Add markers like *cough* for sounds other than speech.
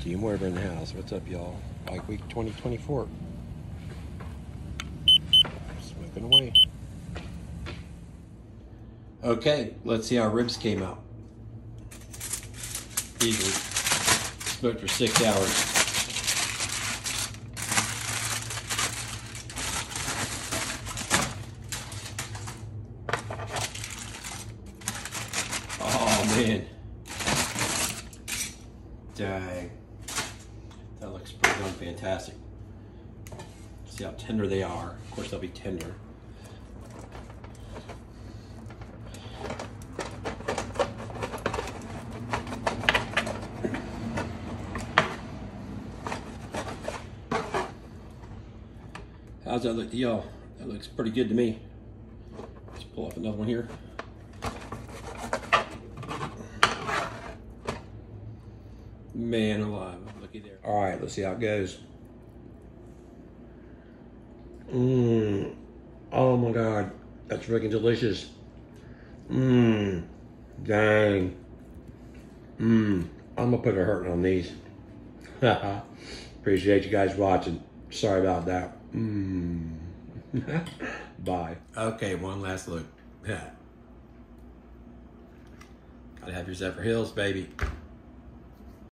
Team Weber in the house. What's up, y'all? Bike Week 2024. Smoking away. Okay, let's see how ribs came out. Easily. Smoked for six hours. Oh man. Dang. That looks pretty darn fantastic. See how tender they are. Of course, they'll be tender. How's that look to y'all? That looks pretty good to me. Let's pull off another one here. Man alive, looky there. All right, let's see how it goes. Mmm. Oh my God, that's freaking delicious. Mmm. Dang. Mmm. I'm gonna put a hurting on these. *laughs* Appreciate you guys watching. Sorry about that. Mmm. *laughs* Bye. Okay, one last look. *laughs* Gotta have your Zephyrhills, baby.